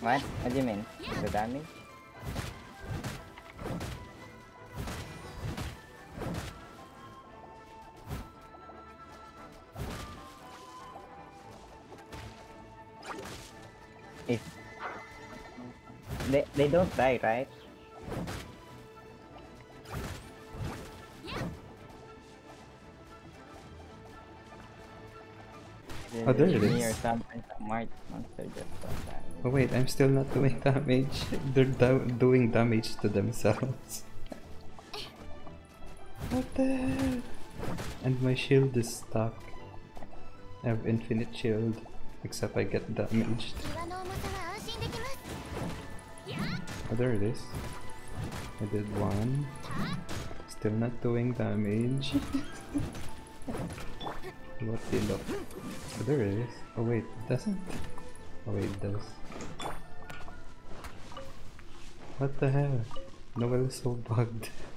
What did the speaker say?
What? What do you mean? The damage? If they they don't die, right? Oh, there it is. Or some, some monster just like that. Oh wait, I'm still not doing damage. They're do doing damage to themselves. what the? And my shield is stuck. I have infinite shield, except I get damaged. Oh, there it is. I did one. Still not doing damage. what the look? Oh, there it is. Oh wait, it doesn't. Oh wait, it does. What the hell? Noelle is so bugged.